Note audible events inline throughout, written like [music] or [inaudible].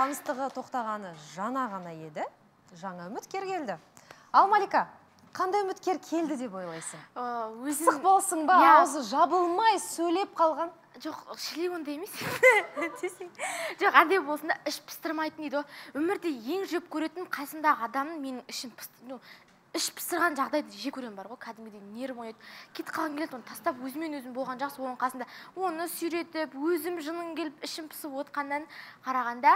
таныстығы тоқтағаны жаңа ғана еді. Жаңа үміткер келді. Ал малика қандай үміткер келді деп ойлайсың? Өзім пысық болсың ба? Иә. аузы жабылмай сөйлеп қалған. Жоқ шілей ондай емес. [laughs] Жоқ андай болсын да іш пыстырмайтын дейді ғой. Өмірде ең жеп көретін қасымдағы адамның менің ішім іш пыстырған жағдайды жек көремін бар ғой. Кәдімгідей нервім оянады кетіп қалғым келеді оны тастап өзімен өзім болған жақсы оның қасында оны сүйретіп өзім жыным келіп ішім пысып отқаннан қарағанда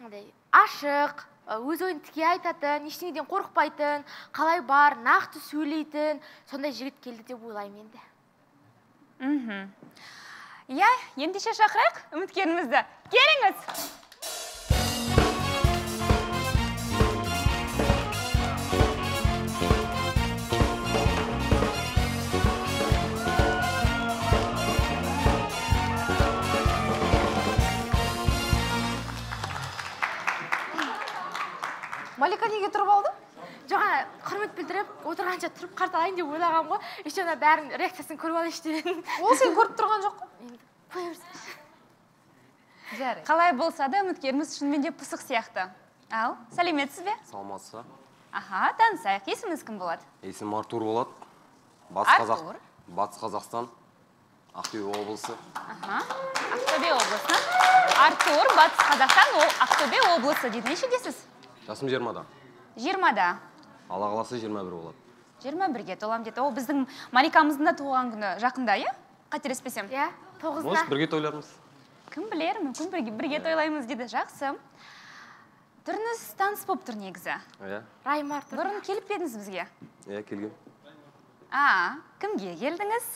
андай ашық өз ойын тіке айтатын ештеңеден қорықпайтын қалай бар нақты сөйлейтін сондай жігіт келді деп ойлаймын енді. Мхм. Иә ендеше шақырайық үміткерімізді. Келіңіз! Малика неге тұрып алды жоқ ана құрмет білдіріп отырғанша тұрып қарсы алайын деп ойлағанмын ғой. Еще ана бәрінің реакциясын көріп алайыншы деп едім ол сені көріп тұрған жоқ қой. Енді қоя берсейші жарайды. Қалай болса да үміткеріміз шынымен де пысық сияқты. Ал сәлеметсіз бе? Саламатсыз ба? Аха танысайық. Есіміңіз кім болады? Есімім артур болады. Батыс қазақ батыс қазақстан ақтөбе облысы. Аха ақтөбе облысынан артур батыс қазақстан ол ақтөбе облысы. Дейді нешедесіз жасым жиырмада. Жиырмада? Алла қаласа жиырма бір болады. Жиырма бірге толамын дейді ол біздің маликамыздың да туған күні. Жақында иә? Қателеспесем. Иә тоғызда. Может бірге тойлармыз? Кім білер? Мүмкін бірге, бірге тойлаймыз дейді жақсы. Түріңіз таныс болып тұр негізі. Иә. Райым артур бұрын келіп пе едіңіз бізге? Иә келгем. А кімге келдіңіз?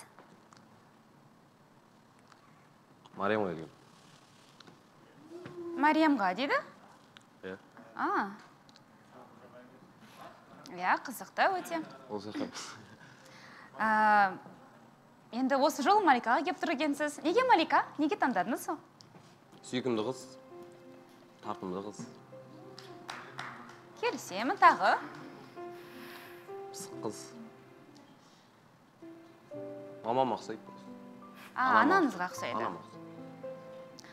Мариямға келгем. Мариямға дейді иә а. Иә қызықты өте А, енді осы жолы маликаға келіп тұр екенсіз. Неге малика? Неге таңдадыңыз сол? Сүйкімді қыз тартымды қыз. Келісемін тағы. Пысық қыз. Мамама ұқсайды а, анаңызға ұқсайды.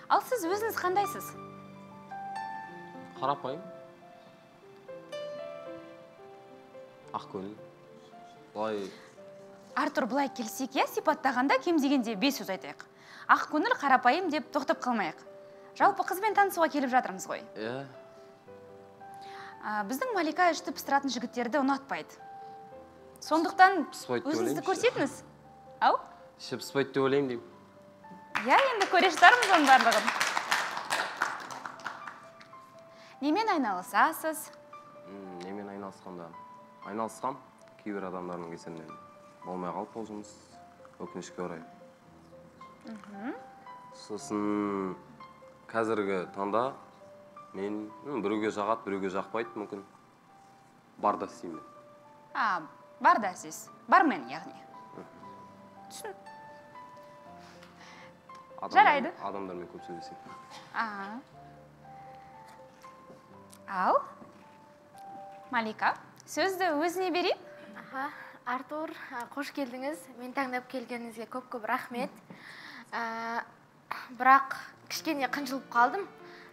ал сіз өзіңіз қандайсыз? Қарапайым. Ақкөңіл былай артур былай келсек иә? Сипаттағанда кем дегенде бес сөз айтайық. Ақ көңіл қарапайым деп тоқтап қалмайық. Жалпы қызбен танысуға келіп жатырмыз ғой. Иә. А, біздің малика ішті пыстыратын жігіттерді ұнатпайды. Сондықтан өзіңізді көрсетіңіз. Ау? Іші пыспайды деп ойлаймын деймін. Иә енді көре жатармыз оның барлығын. Немен айналысасыз? Немен айналысқанда? Айналысқам кейбір адамдардың кесірінен болмай қалды ол жұмыс өкінішке орай. Сосын қазіргі таңда мен біреуге жағады біреуге жақпайды мүмкін. Барда істеймін а барда сіз. Бармен яғни. Түсін. Адамдар- Жарайды. адамдармен көп сөйлесемін а. Ал малика? Сөзді өзіне берейін. Аха артур қош келдіңіз. Мен таңдап келгеніңізге көп көп рахмет. Ә, бірақ кішкене қынжылып қалдым.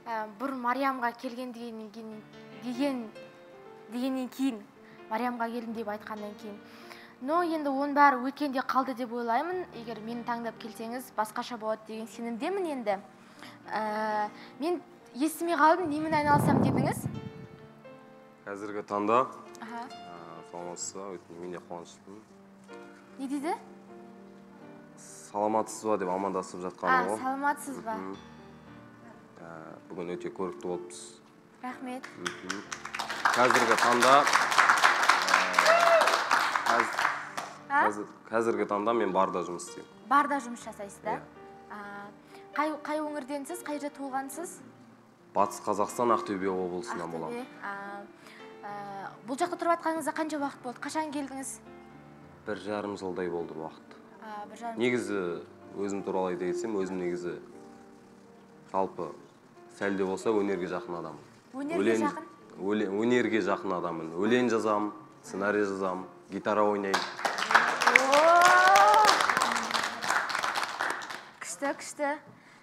Ә, бұрын мариямға келген дегеннен кейін деген дегеннен кейін мариямға келдім деп айтқаннан кейін. Но енді оның бәрі өткенде қалды деп ойлаймын. Егер мені таңдап келсеңіз басқаша болады деген сенімдемін енді. Ә, мен естімей қалдым немен айналысамын дедіңіз? Қазіргі таңда. Аха саламатсыз ба мен де қуаныштымын не дейді саламатсыз ба деп амандасып жатқаным ғой саламатсыз ба бүгін өте көрікті болыпсыз рахмет қазіргі таңда қазіргі таңда мен барда жұмыс істеймін барда жұмыс жасайсыз да қай қай өңірденсіз қай жерде туылғансыз батыс қазақстан ақтөбе облысынан боламын а, бұл жақта тұрып жатқаныңызға қанша уақыт болды? Қашан келдіңіз? Бір жарым жылдай болды уақыт. Бір жарым негізі өзім туралы айта кетсем өзім негізі жалпы сәл де болса өнерге жақын адаммын. Өнерге жақын? өле- өнерге жақын адаммын. Өлең жазамын сценарий жазамын гитара ойнаймын. Күшті күшті.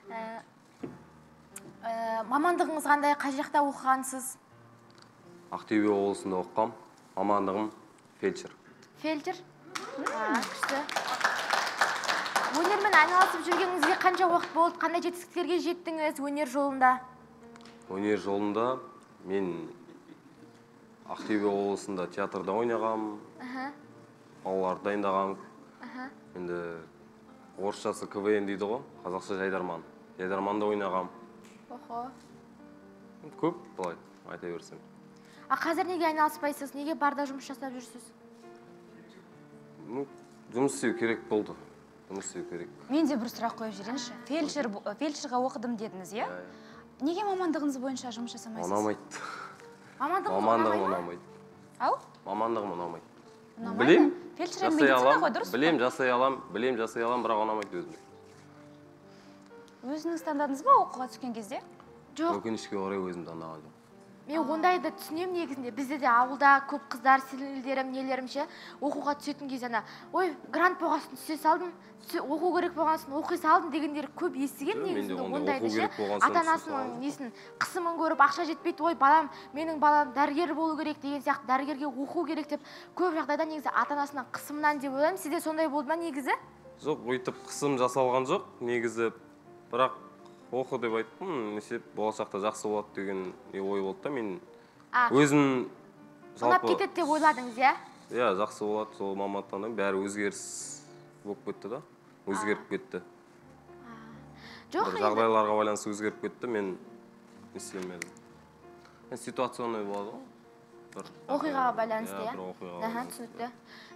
Ә, Ә, мамандығыңыз қандай? Қай жақта оқығансыз? Ақтөбе облысында оқығам мамандығым фельдшер. Фельдшер? Күшті. Өнермен айналысып жүргеніңізге қанша уақыт болды? Қандай жетістіктерге жеттіңіз өнер жолында? Өнер жолында мен ақтөбе облысында театрда ойнағам балаларды дайындағам. Енді орысшасы квн дейді ғой қазақша жайдарман. Жайдарманда ойнағам. Охо. Көп былай айта берсем. А қазір неге айналыспайсыз? Неге барда жұмыс жасап жүрсіз? Ну жұмыс істеу керек болды. Жұмыс істеу керек. Мен де бір сұрақ қойып жіберейінші. Фельдшер фельдшерға оқыдым дедіңіз иә? Неге мамандығыңыз бойынша жұмыс жасамайсыз? Ұнамайды. Мамандығым ұнамай ма? ұнамайды. Ау? Мамандығым ұнамайды. Ұнамайды? Білем. Фельдшер жасай медицина ғой алам дұрыс білем жасай алам. Білем жасай алам бірақ ұнамайды өзіме өзіңіз таңдадыңыз ба оқуға түскен кезде? Жоқ. өкінішке орай өзім таңдаған жоқпын. Мен ондайды түсінемін негізінде. Бізде де ауылда көп қыздар сіңлілерім нелерім ше оқуға түсетін кезде ана ой грант болған соң түсе салдым оқу керек болған соң оқи салдым дегендер көп менде негізінде ондай ондайды ше. ата анасының несін қысымын көріп ақша жетпейді ой балам менің балам дәрігер болу керек деген сияқты дәрігерге оқу керек деп көп жағдайда негізі ата анасының қысымынан деп ойлаймын. Сізде сондай болды ма негізі? Жоқ өйтіп қысым жасалған жоқ негізі. Бірақ оқы деп айттым неше болашақта жақсы болады деген ой болды да мен өзім ұнап кетеді деп ойладыңыз иә? Иә жақсы болады сол мамандық таңдаймын бәрі өзгеріс болып кетті да. Өзгеріп кетті. Жоқ жағдайларға байланысты өзгеріп кетті мен не істемедім ситуационный болады ғой. Оқиғаға байланысты иә? түсінікті.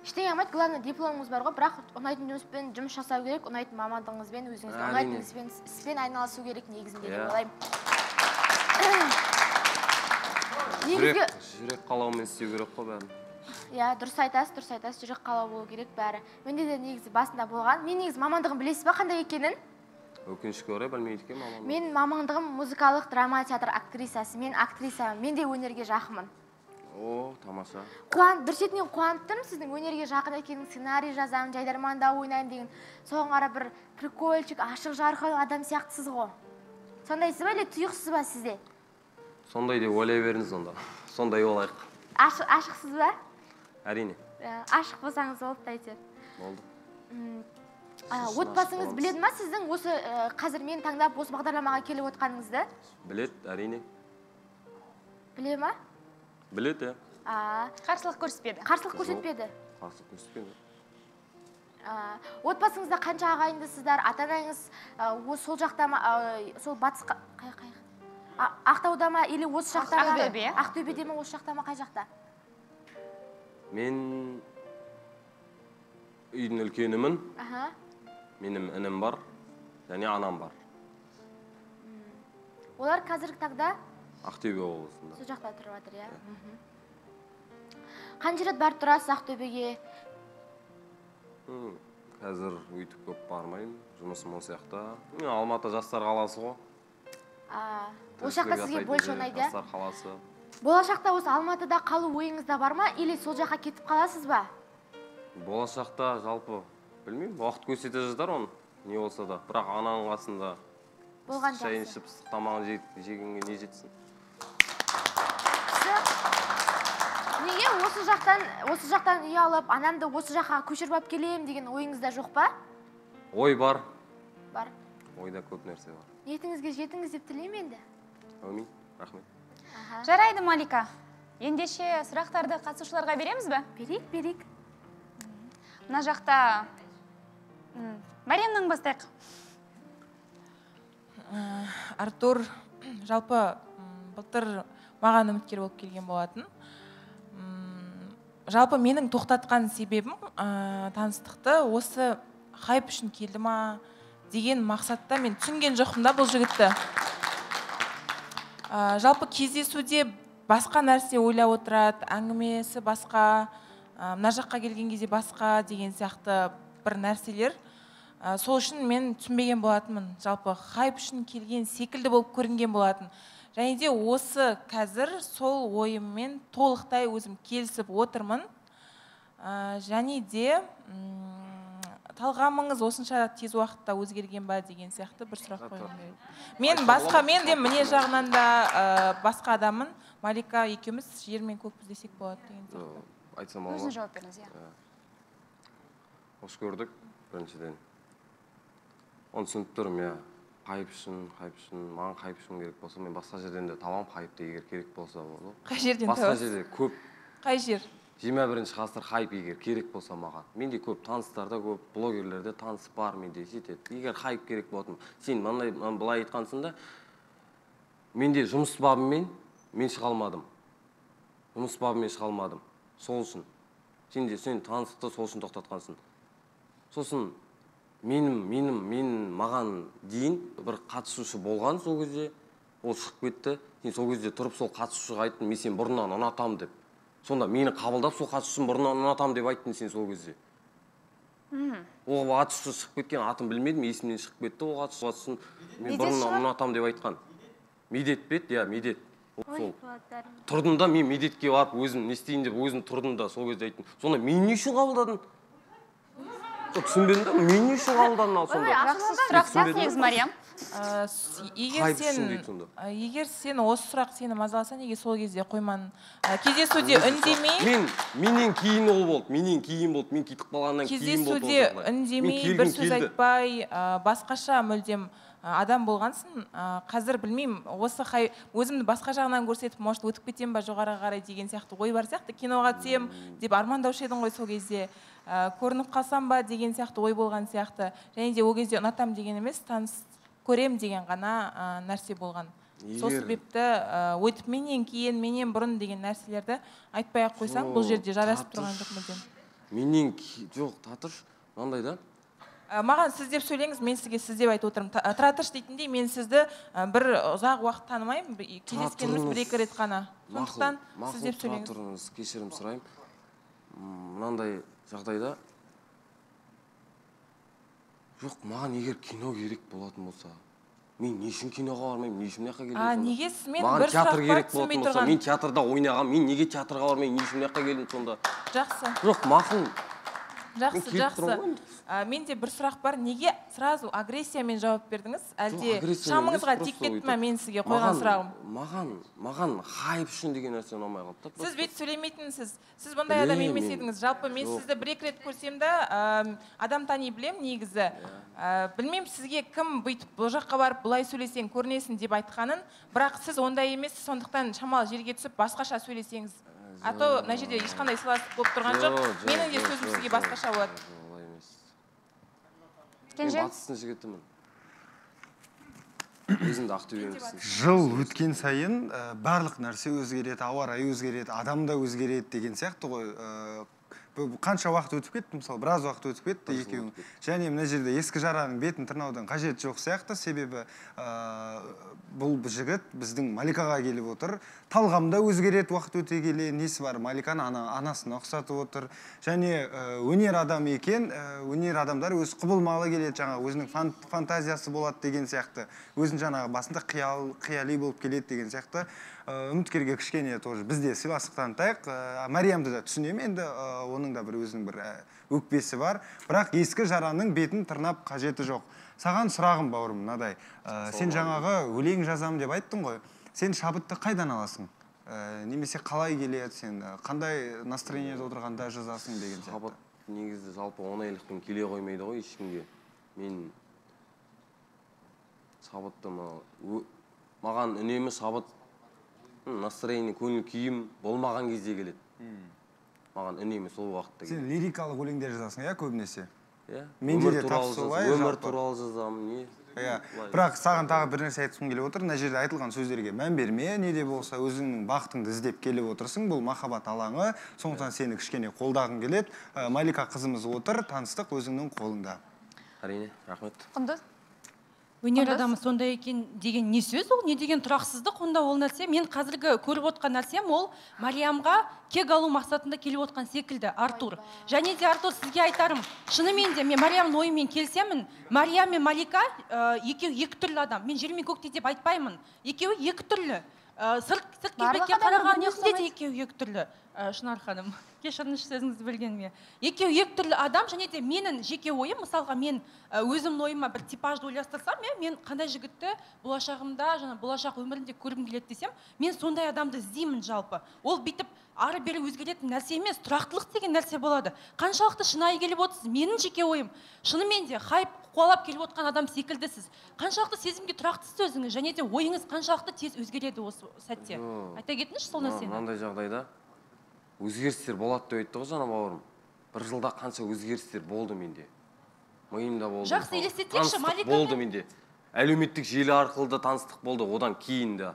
Ештеңе болмайды главное дипломыңыз бар ғой. Бірақ ұнайтын жұмыспен жұмыс жасау керек ұнайтын мамандығыңызбен өзіңізге ұнайтын іспен іспен айналысу керек негізінде деп Иә. ойлаймын. [coughs] Жүрек жүрек қалауымен істеу керек қой бәрін. Иә дұрыс айтасыз дұрыс айтасыз. Жүрек қалау болу керек бәрі. Менде де негізі басында болған. Мен негізі мамандығын білесіз ба қандай екенін? Өкінішке орай білмейді екенмін мамандығын. мен мамандығым музыкалық драма театр актрисасы. Мен актрисамын. Мен де өнерге жақынмын. О тамаша. Қуан бір шетінен қуанып тұрмын сіздің өнерге жақын екенін сценарий жазамын жайдарманда ойнаймын деген. Соған қарап бір прикольчик ашық жарқын адам сияқтысыз ғой. Сондайсыз ба или тұйықсыз ба сізде? Сондай деп ойлай беріңіз онда. Сондай болайық. Ашық ашықсыз ба? Әрине. Ә, ашық болсаңыз болды. Әйтеуір болды отбасыңыз біледі ма сіздің осы ә, қазір мені таңдап осы бағдарламаға келіп отқаныңызды? Білет әрине. Біле ма? Білет иә. А, қарсылық көрсетпеді қарсылық көрсетпеді қарсылық. А, отбасыңызда қанша ағайындысыздар? Ата анаңыз сол жақта ма? Сол батыс қа- қай қай? Ақтауда ма или осы жақта ма? Ақтөбе, ақтөбеде ма осы жақта ма қай жақта? Мен үйдің үлкенімін. Аха. Менің інім бар және анам бар. Олар қазіргі таңда ақтөбе облысында. Сол жақта тұрып жатыр иә? Қанша рет барып тұрасыз ақтөбеге? Қазір өйтіп көп бармаймын жұмысым ол жақта алматы жастар қаласы ғой. А, осы жақта тіршілік сізге больше ұнайды иә? жастар қаласы. Болашақта осы алматыда қалу ойыңызда бар ма или сол жаққа кетіп қаласыз ба? Болашақта жалпы білмеймін уақыт көрсете жатар оны не болса да. Бірақ ананың қасында болған шайын ішіп ыстық тамағын же- жегенге не жетсін? Неге осы жақтан осы жақтан үй алып анамды осы жаққа көшіріп алып келемін деген ойыңызда жоқ па? Ой бар. Бар. Ойда көп нәрсе бар. Ниетіңізге жетіңіз деп тілеймін енді. Әумин рахмет. Жарайды малика. Ендеше сұрақтарды қатысушыларға береміз бе берейік берейік. Мына жақта мәриямнан бастайық. Ә, артур жалпы былтыр маған үміткер болып келген болатын. Жалпы менің тоқтатқан себебім ә, таныстықты осы хайп үшін келді ма деген мақсатта мен түсінген жоқпын да бұл жігітті. Ә, жалпы кездесуде басқа нәрсе ойлап отырады әңгімесі басқа мына жаққа келген кезде басқа деген сияқты бір нәрселер. Ә, сол үшін мен түсінбеген болатынмын. жалпы хайп үшін келген секілді болып көрінген болатын. Және де осы қазір сол ойыммен толықтай өзім келісіп отырмын. Ә, және де талғамыңыз осынша тез уақытта өзгерген ба деген сияқты бір сұрақ қойғым келеді. Мен басқа мен де мінез жағынан да ә, басқа адаммын. Малика екеуміз жер мен көкпіз десек болады деген сияқты. айтсам болады өзіңіз жауап беріңіз иә. Қош көрдік біріншіден. Оны түсініп тұрмын иә. Хайп үшін хайп үшін маған хайп үшін керек болса мен басқа жерден де табамын хайпты егер керек болса ғой. қай жерден басқа жерде көп қай жер жиырма бірінші ғасыр хайп егер керек болса маған менде көп таныстар да көп блогерлерде таныс бар менде жетеді егер хайп керек болатын сен мынандай мына былай айтқансың да менде жұмыс бабымен мен шыға алмадым жұмыс бабымен шыға алмадым сол үшін сен де сен таныстықты сол үшін тоқтатқансың сосын менің менің мен маған дейін бір қатысушы болған сол кезде ол шығып кетті. Сен сол кезде тұрып сол қатысушыға айттың мен сені бұрыннан ұнатамын деп. Сонда мені қабылдап сол қатысушыны бұрыннан ұнатамын деп айттың сен сол кезде. Ол қатысушы шығып кеткен атын білмедім есімнен шығып кетті ол қатысушы мен бұрыннан ұнатамын деп айтқан. Медет пе еді? Иә медет. Сол. Тұрдым да мен медетке барып өзім не істейін деп өзім тұрдым да сол кезде айттым. Сонда мені не үшін қабылдадың түсінбедім да мені не үшін қабылдадың ал сонда жақсы сұрақ сияқты негізі егер сен егер сен осы сұрақ сені мазаласа неге сол кезде қоймадың Ә, кездесуде үндемей мен менен кейін ол болды менен кейін болды мен кетіп қалғаннан кейін болды кездесуде. Мен үндемей бір сөз айтпай басқаша мүлдем адам болғансың қазір білмеймін осы хай өзімді басқа жағынан көрсетіп может өтіп кетемін ба жоғарыға қарай деген сияқты ой бар сияқты киноға түсемін деп армандаушы едің ғой сол кезде ә, көрініп қалсам ба деген сияқты ой болған сияқты. Және де ол кезде ұнатамын деген емес таныс көрем деген ғана ә, нәрсе болған. Сол Егер- себепті ә, өйтіп менен кейін менен бұрын деген нәрселерді айтпай ақ қойсаң бұл жерде жарасып тұрған жоқ мүлдем менен жоқ татыш мынандай да? Ә, маған сіз деп сөйлеңіз мен сізге сіз деп айтып отырмын. Та- тұратыш дейтіндей мен сізді ә, бір ұзақ уақыт танымаймын кездескеніміз бір екі рет қана. Сондықтан сіз деп сөйлеңіз. Кешірім сұраймын. Мынандай жағдайда жоқ маған егер кино керек болатын болса мен не үшін киноға бармаймын не үшін мына жаққа келдім а неге мен маған бір театр керек болатын болса мен театрда ойнағанмын мен неге театрға бармаймын не үшін мына жаққа келдім сонда? Жақсы. Жоқ мақұл жақсы жақсы. ә, менде бір сұрақ бар. Неге сразу агрессиямен жауап бердіңіз? Әлде шамыңызға тиіп кетті ма мен сізге қойған сұрағым? маған маған хайп үшін деген нәрсе ұнамай қалды да сіз бүйтіп сөйлемейтінсіз. Сіз бұндай адам Білемін емес едіңіз. Жалпы мен сізді бір екі рет көрсем да ә, адам тани білем негізі. Ә, білмеймін сізге кім бүйтіп бұл жаққа барып былай сөйлесең көрінесің деп айтқанын. Бірақ сіз ондай емессіз сондықтан шамалы жерге түсіп басқаша сөйлесеңіз а то мына жерде ешқандай сыйластық болып тұрған жоқ. менің де сөзім сізге басқаша болады. олай емес. Мен кенже батыстың жігітімін. Ақтөбемісің жыл өткен сайын ә, барлық нәрсе өзгереді ауа райы өзгереді адам да өзгереді деген сияқты ғой. Бұл қанша уақыт өтіп кетті? Мысалы біраз уақыт өтіп кетті екеуің. және мына жерде ескі жараның бетін тырнаудың қажеті жоқ сияқты. Себебі ә, бұл жігіт біздің маликаға келіп отыр. Талғам да өзгереді уақыт өте келе. Несі бар? Маликаны ана, анасына ұқсатып отыр. Және ә, өнер адамы екен. Ә, өнер адамдар өзі құбылмалы келеді. Жаңағы өзінің фан, фантазиясы болады деген сияқты. Өзін жаңағы басында қиял қияли болып келеді деген сияқты. Үміткерге кішкене тоже біз де сыйластық танытайық ә, мариямды да түсінемін енді ә, оның да бір өзінің бір ә, өкпесі бар. Бірақ ескі жараның бетін тырнап қажеті жоқ. Саған сұрағым бауырым мынадай. Ә, сен жаңағы өлең жазамын деп айттың ғой. Сен шабытты қайдан аласың? Ә, немесе қалай келеді сен? Қандай настроениеде отырғанда жазасың деген сияқты. Шабыт негізі жалпы оңайлықпен келе қоймайды ғой ешкімге. Мен шабытты маған үнемі шабыт настроение көңіл күйім болмаған кезде келеді. Маған үнемі сол уақытта сен лирикалық өлеңдер жазасың иә көбінесе? Иә менде өмір де туралы тап солай, өмір туралы жазамын не? Иә бірақ саған тағы бір нәрсе айтқым келіп отыр. мына жерде айтылған сөздерге мән берме не де болса өзіңнің бақытыңды іздеп келіп отырсың. бұл махаббат алаңы. сондықтан сені кішкене қолдағым келеді. Ә, малика қызымыз отыр таныстық өзіңнің қолыңда. Әрине рахмет. Құндыз өнер адамы сондай екен деген не сөз ол не деген тұрақсыздық? Онда ол нәрсе мен қазіргі көріп отқан нәрсем ол мариямға кек алу мақсатында келіп отқан секілді артур. Және де артур сізге айтарым шынымен де мен мариямның ойымен келісемін. Мариям мен малика ә, екеуі екі түрлі адам. Мен жер мен көктей деп айтпаймын. Екеуі екі түрлі. Ә, сырт сырт келбетке қараған өзінде де екеуі екі түрлі. Шынар ханым [laughs] кешіріңіз сөзіңізді бөлгеніме екеуі екі түрлі адам және де менің жеке ойым мысалға мен ә, өзімнің ойыма бір типажды ойластырсам иә мен қандай жігітті болашағымда жаңа болашақ өмірімде көргім келеді десем мен сондай адамды іздеймін жалпы. Ол бүйтіп ары бері өзгеретін нәрсе емес тұрақтылық деген нәрсе болады. Қаншалықты шынайы келіп отырсыз? Менің жеке ойым. Шынымен де хайп қуалап келіп отқан адам секілдісіз. Қаншалықты сезімге тұрақтысыз өзіңіз және де ойыңыз қаншалықты тез өзгереді осы сәтте? Айта кетіңізші сол нәрсені? мынандай жағдайда. Өзгерістер болады деп айтты ғой жаңа бауырым бір жылда қанша өзгерістер болды менде. Миымда болды Жақсы, Малика болды мен- менде. Әлеуметтік желі арқылы да таныстық болды одан кейін де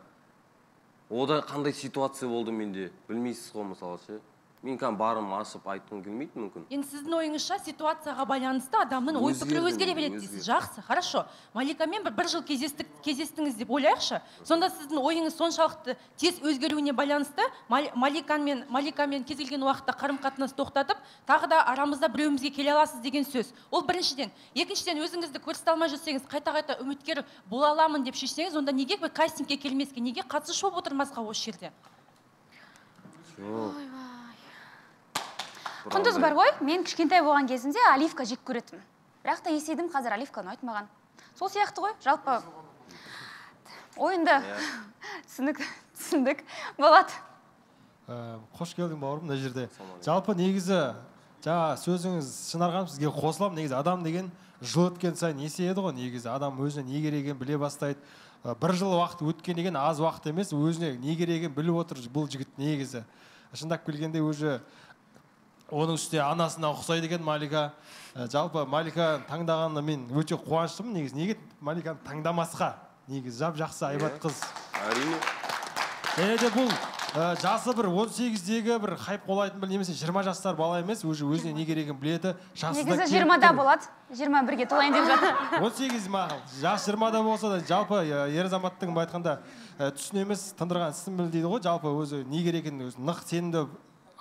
ода қандай ситуация болды менде білмейсіз ғой мысалы ше. Мен қазір барым ашып айтқым келмейді мүмкін. Енді сіздің ойыңызша ситуацияға байланысты адамның ой пікірі өзгере береді дейсіз. жақсы хорошо. Маликамен бір, бір жыл кездестік кездестіңіз деп ойлайықшы. Сонда сіздің ойыңыз соншалықты тез өзгеруіне байланысты Мал- маликамен маликамен кез келген уақытта қарым қатынас тоқтатып тағы да арамызда біреуімізге келе аласыз деген сөз. Ол біріншіден. Екіншіден өзіңізді көрсете алмай жүрсеңіз қайта қайта үміткер бола аламын деп шешсеңіз онда неге бір кастингке келмеске неге қатысушы болып отырмасқа осы жерде? Жоқ. Құндыз бар ғой. Мен кішкентай болған кезімде оливка жек көретінмін бірақ та есейдім қазір оливка ұнайды маған сол сияқты ғой жалпы. Ойынды [laughs] түсіндік түсіндік. Болады Ә, қош келдің бауырым мына жерде. Жалпы негізі жаңа сөзіңіз шынар ханым сізге қосыламын негізі адам деген жыл өткен сайын есейеді ғой. Негізі адам өзіне не керек екенін біле бастайды. Ә, бір жыл уақыт өткен деген аз уақыт емес өзіне не керек екенін біліп отыр бұл жігіт негізі. Шындап келгенде уже оның үстіне анасына ұқсайды екен малика. Ә, жалпы малика таңдағанына мен өте қуаныштымын негізі. Неге маликаны таңдамасқа? Негізі жап жақсы айбат қыз. Әрине және де бұл ә, жасы бір 18-дегі бір хайп қолайтын бір немесе 20 жастар бала емес уже өзіне не керек екенін біледі. Жасы да негізі жиырмада болады. Жиырма бірге толайын деп жатыр. 18 мақұл жас 20-да болса да жалпы ә, ер азаматтың былай айтқанда ә, түсін емес тындырған ісін біл дейді ғой. Жалпы өзі не керек екенін өзі нық сенімді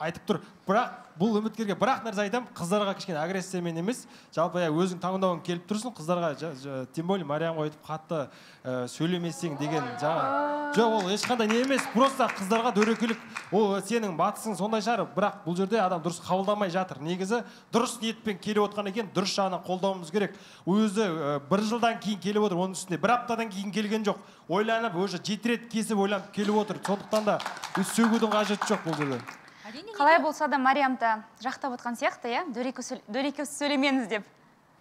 айтып тұр. Бірақ бұл үміткерге бір ақ нәрсе айтамын қыздарға кішкене агрессиямен емес. Жалпы иә өзің таңдауың келіп тұрсын қыздарға тем более мариямға өйтіп қатты ә, сөйлемесең деген жаңа жоқ ол ешқандай не емес просто қыздарға дөрекілік ол сенің батысың сондай шығар. Бірақ бұл жерде адам дұрыс қабылдамай жатыр. Негізі дұрыс ниетпен келіп отқан екен дұрыс жағынан қолдауымыз керек. Өзі ә, бір жылдан кейін келіп отыр оның үстіне бір аптадан кейін келген жоқ. Ойланып уже жеті рет кесіп ойланып келіп отыр. Сондықтан да сөгудің қажеті жоқ бұл жерде. Қалай болса да мариямды жақтап отқан сияқты иә? Дөрекі сөйл- дөрекі сөйлемеңіз деп.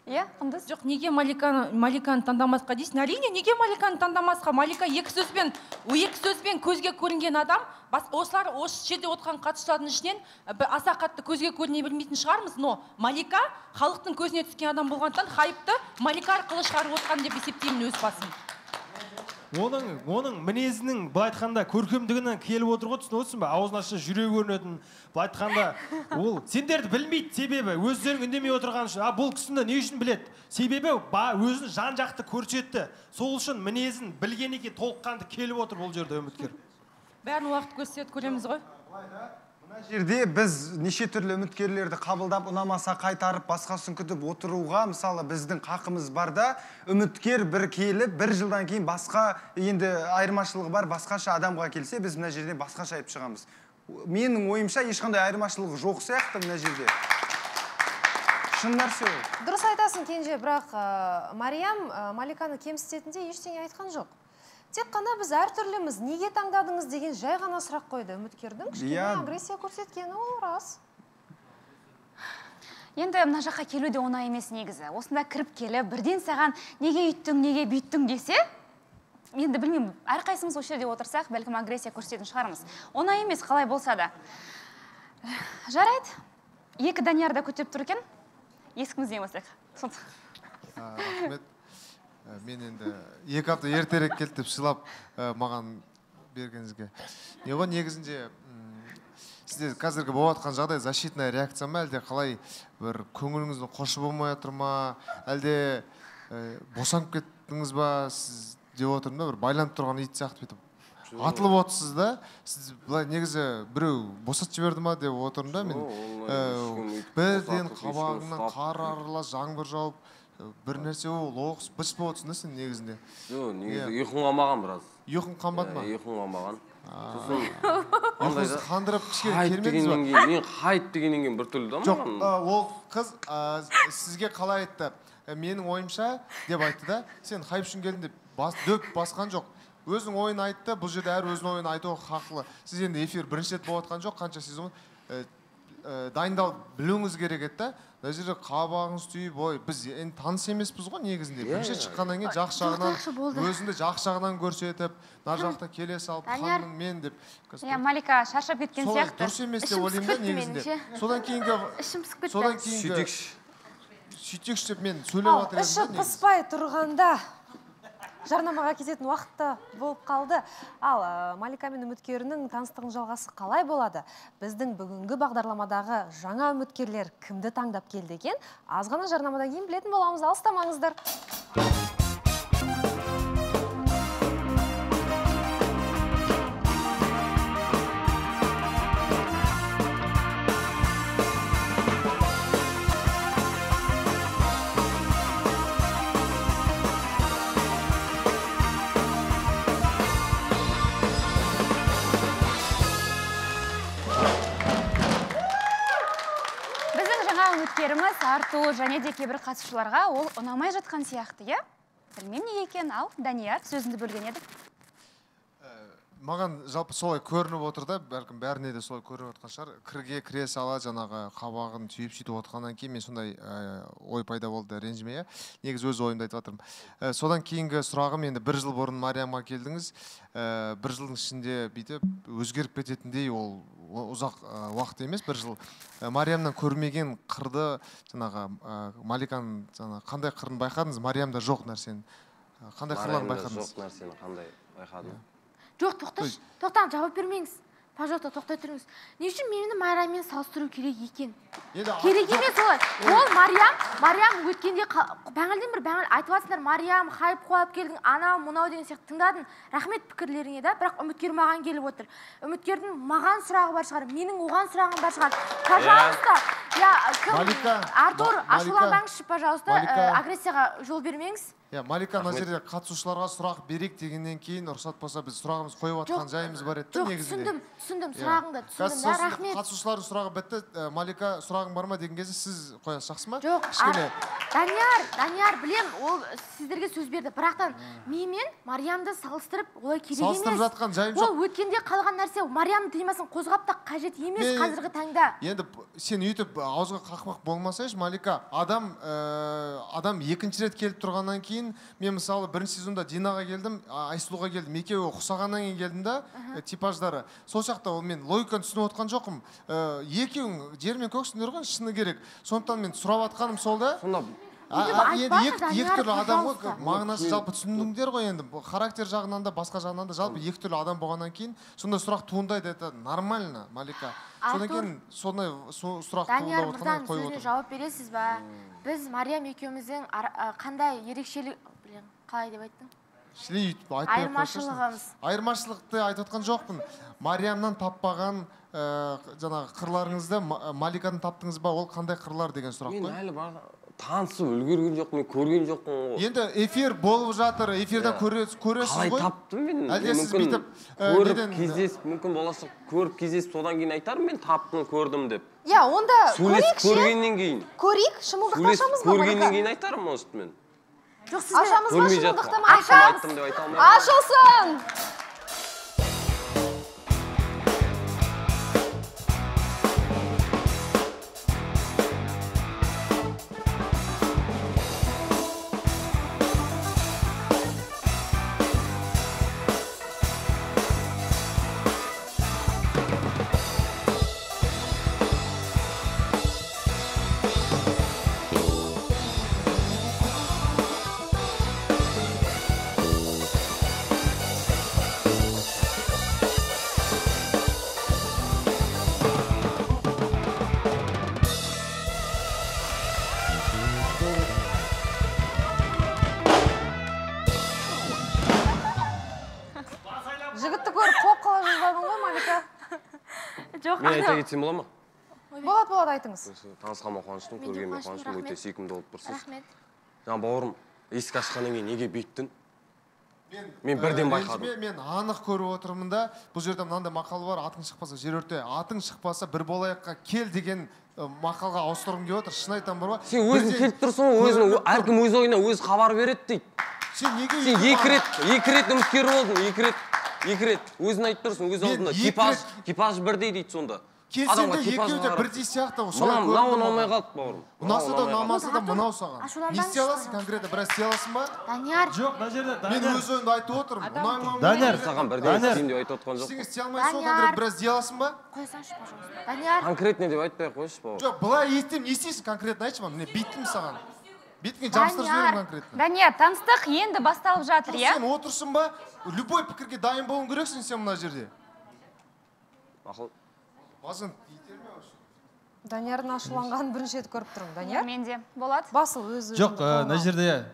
Иә құндыз? Жоқ неге маликаны маликаны таңдамасқа дейсің әрине неге маликаны таңдамасқа? Малика екі сөзбен екі сөзбен көзге көрінген адам бас, осылар осы жерде отырған қатысушылардың ішінен бір аса қатты көзге көріне бермейтін шығармыз. Но малика халықтың көзіне түскен адам болғандықтан хайпты малика арқылы шығарып отқан деп есептеймін өз басым. Оның оның мінезінің былай айтқанда көркемдігінен келіп отыр ғой түсініп отырсың ба? Аузын ашса жүрегі көрінетін былай айтқанда ол сендерді білмейді себебі өздерің үндемей отырған үшін. А бұл кісіні не үшін біледі? Себебі ба, өзін жан жақты көрсетті. Сол үшін мінезін білгеннен кейін толыққанды келіп отыр бұл жерде үміткер. Бәрін уақыт көрсетеді көреміз ғой. Мына жерде біз неше түрлі үміткерлерді қабылдап ұнамаса қайтарып басқасын күтіп отыруға мысалы біздің қақымыз бар да үміткер бір келіп бір жылдан кейін басқа енді айырмашылығы бар басқаша адамға келсе біз мына жерден басқаша айтып шығамыз. Менің ойымша ешқандай айырмашылығы жоқ сияқты мына жерде. Шын нәрсе дұрыс айтасың кенже бірақ ә, мариям маликаны кемсітетіндей ештеңе айтқан жоқ. Тек қана біз әртүрліміз неге таңдадыңыз деген жай ғана сұрақ қойды. Үміткердің кішкене Иә. агрессия көрсеткені ол рас. Енді мына жаққа келу де оңай емес негізі. Осында кіріп келіп бірден саған неге үйттің неге бүйттің десе енді білмеймін әрқайсымыз осы жерде отырсақ бәлкім агрессия көрсететін шығармыз. Оңай емес қалай болса да. Жарайды. Екі данияр да көтеріп тұр екен. Есігімізден бастайық. Рахмет. Мен енді екі апта ертерек келді деп сыйлап ә, маған бергеніңізге. Не ғой негізінде сізде қазіргі болып жатқан жағдай защитная реакция ма? Әлде қалай бір көңіліңіздің қошы болмай жатыр ма? Әлде ә, босанып кеттіңіз ба сіз деп отырмын да бір байланып тұрған ит сияқты бүйтіп. Атылып отырсыз да сіз былай негізі біреу босатып жіберді ма деп отырмын да мен. Ә, бірден қабағыңнан қар аралас жаңбыр жауып бір нәрсе ол оқыс быт болып отырсың да сен негізінде. Жоқ негізі Иә. ұйқым қалмаған біраз. Ұйқың қанбады ма? Иә, ұйқым қалмаған ұйқыңызды қандырып кішкене келмедіңіз ба дегеннен кейін мен дегеннен кейін біртүрлі да жоқ ол қыз сізге қалай айтты? «Ә, менің ойымша деп айтты да сен хайп үшін келдің деп бас, дөп басқан жоқ. Өзінің ойын айтты бұл жерде әр өзінің ойын айтуға хақылы. Сіз енді эфир бірінші рет болып жатқан жоқ қанша сезон ә, ә, дайындалып білуіңіз керек еді да мына жерде қабағыңыз түйіп ой біз енді таныс емеспіз ғой негізінде. Иә, бірінші иә. шыққаннан кейін жақсы жағынан өзіңді жақсы жағынан көрсетіп мына жақта келе салып ханмын мен деп. Иә малика шаршап кеткен сияқты. дұрыс емес деп ойлаймын да негізінде. содан кейінгі ішім пысып кетті. содан кейінгі сөйтейікші. деп мен сөйлеп жатыр іші едім негізі. пыспай тұрғанда жарнамаға кететін уақытта болып қалды. Ал ә, малика мен үміткерінің таныстығының жалғасы қалай болады? Біздің бүгінгі бағдарламадағы жаңа үміткерлер кімді таңдап келді екен? Аз ғана жарнамадан кейін білетін боламыз. Алыстамаңыздар. Жаңа үміткеріміз артур және де кейбір қатысушыларға ол ұнамай жатқан сияқты иә? Білмеймін неге екенін. Ал данияр сөзіңді бөлген едік. Маған жалпы солай көрініп отыр да бәлкім бәріне де солай көрініп отқан шығар. Кірге кіре сала жаңағы қабағын түйіп сөйтіп отқаннан кейін мен сондай ә, ой пайда болды ренжіме иә? Негізі өз ойымды айтып жатырмын. Ә, содан кейінгі сұрағым енді бір жыл бұрын мариямға келдіңіз. Бір жылдың ішінде бүйтіп өзгеріп кететіндей ол ұзақ уақыт емес бір жыл. Мариямнан көрмеген қырды жаңағы маликаның жаңағы қандай қырын байқадыңыз? Мариямда жоқ нәрсені. Қандай қырларын байқадыңыз? жоқ нәрсені қандай байқадым жоқ тоқташы тоқтаңыз жауап бермеңіз. Пожалуйста тоқтай тұрыңыз. Не үшін мені мариямен салыстыру керек екен? Керек емес олай. Ол мариям мариям өткенде бәңілден бір бәңіл айтып жатсыңдар мариям хайп қуалап келдің анау мынау деген сияқты тыңдадым рахмет пікірлеріңе да бірақ үміткер маған келіп отыр. Үміткердің маған сұрағы бар шығар менің оған сұрағым бар шығар. Пожалуйста. Кім? Малика, артур ашуланбаңызшы пожалуйста. Э, агрессияға жол бермеңіз. Иә малика мына жерде қатысушыларға сұрақ берейік дегеннен кейін рұқсат болса біз сұрағымызды қойып жатқан жайымыз бар еді да жоқ негізінде түсіндім түсіндім сұрағыңды түсіндім да рахмет қатысушылардың сұрағы бітті малика сұрағың бар ма деген кезде сіз қоясыз жақсы ма жоқ кішкене данияр данияр білем ол сіздерге сөз берді бірақтан менімен мариямды салыстырып олай керек емес салыстырып жатқан жайым жоқ ол өткенде қалған нәрсе мариямның темасын қозғап та қажет емес Мен- қазіргі таңда енді сен өйтіп аузға қақпақ болмасайшы малика адам адам екінші рет келіп тұрғаннан кейін мен мысалы бірінші сезонда динаға келдім айсұлуға келдім. Екеуі ұқсағаннан кейін келдім да ә, типаждары. Сол жақта ол мен логиканы түсініп отқан жоқпын. Ә, екеуің жер мен көксіңдер ғой шыны керек. Сондықтан мен сұрап жатқаным сол да. Енді екі, түрлі адам ғой пожалуйста. мағынасы жалпы түсіндіңдер ғой енді бұл характер жағынан да басқа жағынан да жалпы екі түрлі адам болғаннан кейін сондай сұрақ туындайды это нормально малика? Содан кейін сондай со- сұрақ данияр мырзаның сөзіне жауап бересіз ба? Біз мариям екеуміздің қандай ерекшелік блин қалай деп айттың? Айырмашылығымыз. Айырмашылықты айтып отқан жоқпын. Мариямнан таппаған ә, жаңағы қырларыңызды Ма- маликадан таптыңыз ба? Ол қандай қырлар деген сұрақ мен қой әлі бар танысып үлгерген жоқпын мен көрген жоқпын ғой. Енді эфир болып жатыр эфирден Иә. көре- көресіз қалай ғой. таптым мен? Әлде сіз мүмкін бүйтіп, көріп кездесіп мүмкін болашақ көріп кездесіп содан кейін айтармын мен таптым көрдім деп. Иә онда сөйлесіп көргеннен кейін. Көрейік шымылдықты ашамыз ба көргеннен кейін айтармын может мен. Жоқ сізге ашамыз ба шымылдықты ма ашамыз ашылсын! Мен айта кетсем бола ма? Болады болады айтыңыз. Танысқаныма қуаныштымын көргеніме қуаныштымын, өте рахмет. сүйкімді болып тұрсыз. Рахмет. Жаңа бауырым есік ашқаннан кейін неге бүйттің Мен бірден Ә, байқадым. мен анық көріп отырмын да. Бұл жерде мынандай мақал бар атың шықпаса жер өрте атың шықпаса бір болаяққа кел деген ы, мақалға ауыстырғым келіп отыр. Шын айтамын бар ғой сен өзің бірден келіп тұрсың ғой өзің әркім өз ойына өзі хабар береді дейді. Сен неге сен екі рет екі рет үміткер болдың екі рет. Екі рет өзің айтып тұрсың өз алдына типаж типаж бірдей дейді сонда. Келсең Адамға де екеуі бірдей сияқты солай мынау ұнамай қалды бауырым. Ұнаса да ұнамаса да мынау саған. Не істей аласың конкретно? Біраз істей аласың ба? Данияр. Жоқ мына жерде мен өз ойымды айтып отырмын. Данияр, саған бірден Данияр. істейін деп айтып отқан жоқ ештеңе істей алмайсың ғой Данияр. конкретно біраз істей аласың ба? Қойсаңшы пожалуйста данияр. Конкретно деп айтпай ақ қойшы бауырым. Жоқ былай естемін не істейсің конкретно айтшы маған міне бүйттім саған. Бетіңе жабыстырып жіберемін конкретно. данияр таныстық енді басталып жатыр иә? сен отырсың ба? Любой пікірге дайын болуың керексің сен мына жерде. Мақұл. Басын итерме даниярдың ашуланғанын бірінші рет көріп тұрмын данияр. Мен де. Болады басыл өз жоқ ы, мына жерде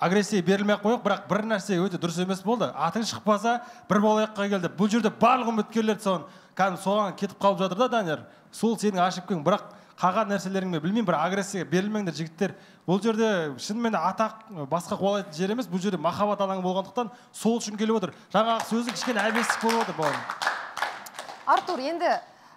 агрессия берілмей ақ қояйық бірақ бір нәрсе өте дұрыс емес болды. Атың шықпаса бір болаяққа келді. Бұл жерде барлық үміткерлер соған кәдімгі соған кетіп қалып жатыр да данияр. Сол сенің ошибкаң бірақ қалған нәрселеріңмен білмеймін бір агрессияға берілмеңдер жігіттер. Бұл жерде шынымен де атақ басқа қуалайтын жер емес бұл жерде махаббат алаңы болғандықтан сол үшін келіп отыр. Жаңағы сөзің кішкене әбестік болып отыр бауырым артур енді